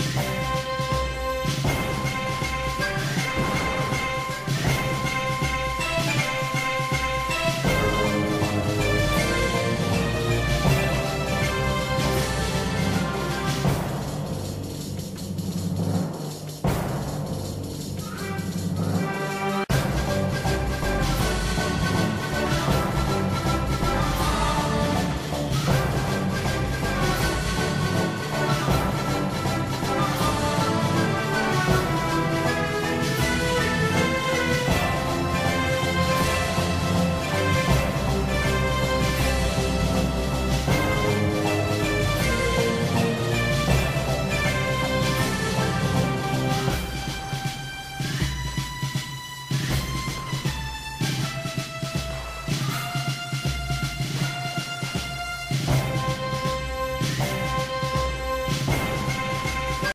Bye.